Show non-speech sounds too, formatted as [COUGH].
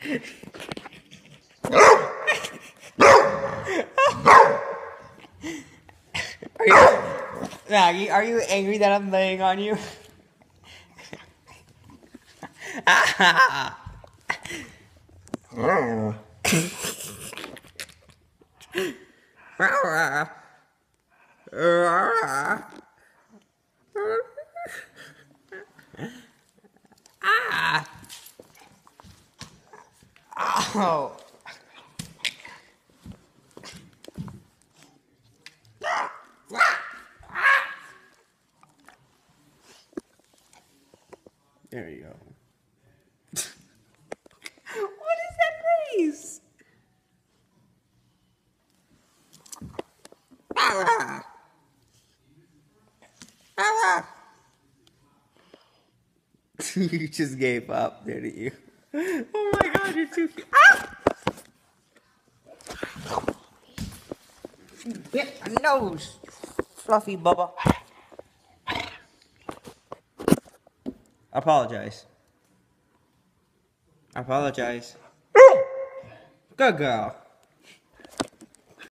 Are you, Maggie, are you angry that I'm laying on you? ah. [LAUGHS] Oh. There you go. [LAUGHS] what is that? Ah. [LAUGHS] Ah. you just gave up, didn't you? Oh my god, you're too cute. Ah! You bit my nose, fluffy bubba. Apologize. Apologize. Good girl.